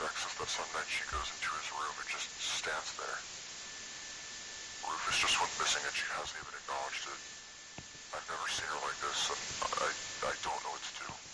Jack says that Jackson night she goes into his room and just stands there. Rufus just went missing and she hasn't even acknowledged it. I've never seen her like this, and I, I don't know what to do.